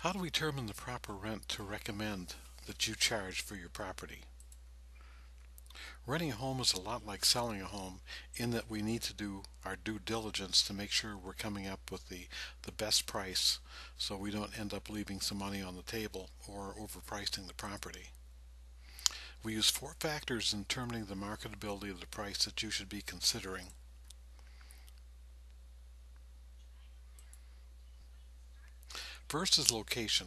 How do we determine the proper rent to recommend that you charge for your property? Renting a home is a lot like selling a home in that we need to do our due diligence to make sure we're coming up with the, the best price so we don't end up leaving some money on the table or overpricing the property. We use four factors in determining the marketability of the price that you should be considering. First is location.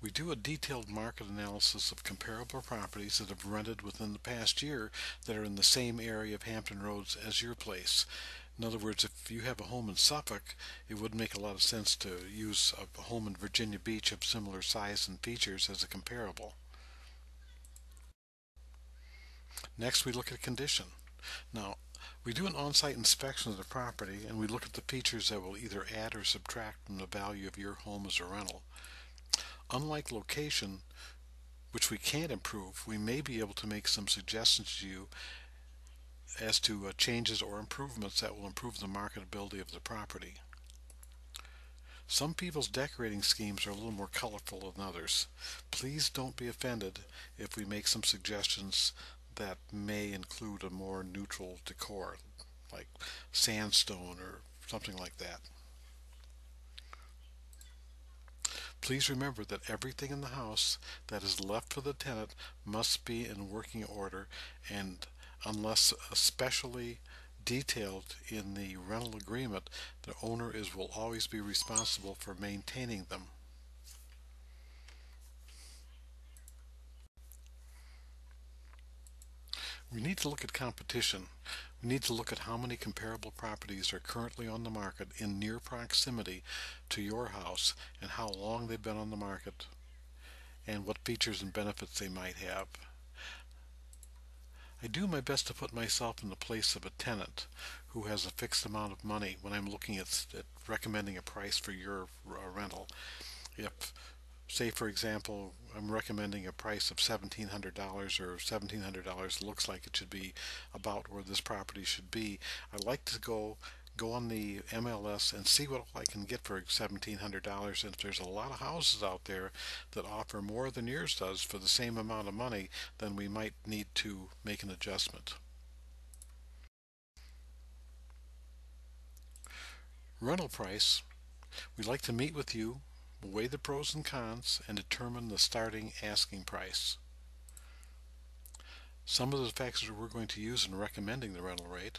We do a detailed market analysis of comparable properties that have rented within the past year that are in the same area of Hampton Roads as your place. In other words, if you have a home in Suffolk, it wouldn't make a lot of sense to use a home in Virginia Beach of similar size and features as a comparable. Next, we look at condition. Now, we do an on-site inspection of the property and we look at the features that will either add or subtract from the value of your home as a rental. Unlike location, which we can't improve, we may be able to make some suggestions to you as to uh, changes or improvements that will improve the marketability of the property. Some people's decorating schemes are a little more colorful than others. Please don't be offended if we make some suggestions that may include a more neutral decor, like sandstone or something like that. Please remember that everything in the house that is left for the tenant must be in working order and unless especially detailed in the rental agreement, the owner is will always be responsible for maintaining them. We need to look at competition. We need to look at how many comparable properties are currently on the market in near proximity to your house and how long they've been on the market and what features and benefits they might have. I do my best to put myself in the place of a tenant who has a fixed amount of money when I'm looking at, at recommending a price for your uh, rental. If say for example I'm recommending a price of $1,700 or $1,700 looks like it should be about where this property should be I like to go go on the MLS and see what I can get for $1,700 and if there's a lot of houses out there that offer more than yours does for the same amount of money then we might need to make an adjustment. Rental price. We'd like to meet with you weigh the pros and cons, and determine the starting asking price. Some of the factors we're going to use in recommending the rental rate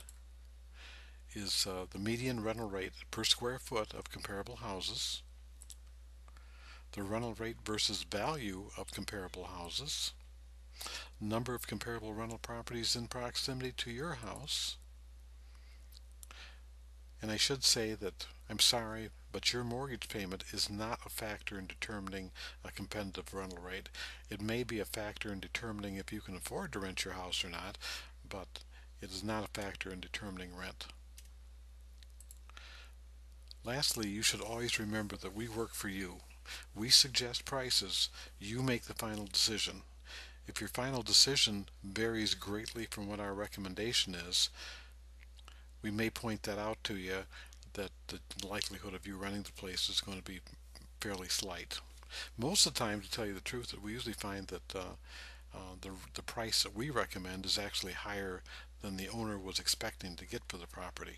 is uh, the median rental rate per square foot of comparable houses, the rental rate versus value of comparable houses, number of comparable rental properties in proximity to your house, and I should say that I'm sorry, but your mortgage payment is not a factor in determining a competitive rental rate. It may be a factor in determining if you can afford to rent your house or not, but it is not a factor in determining rent. Lastly, you should always remember that we work for you. We suggest prices, you make the final decision. If your final decision varies greatly from what our recommendation is, we may point that out to you that the likelihood of you running the place is going to be fairly slight. Most of the time, to tell you the truth, we usually find that uh, uh, the, the price that we recommend is actually higher than the owner was expecting to get for the property.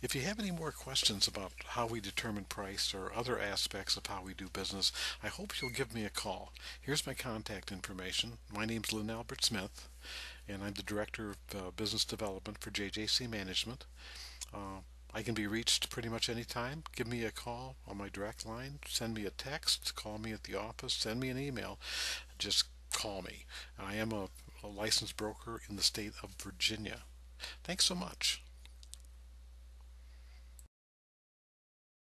If you have any more questions about how we determine price or other aspects of how we do business, I hope you'll give me a call. Here's my contact information. My name's Lynn Albert Smith, and I'm the Director of uh, Business Development for JJC Management. Uh, I can be reached pretty much any time. Give me a call on my direct line, send me a text, call me at the office, send me an email. Just call me. I am a, a licensed broker in the state of Virginia. Thanks so much.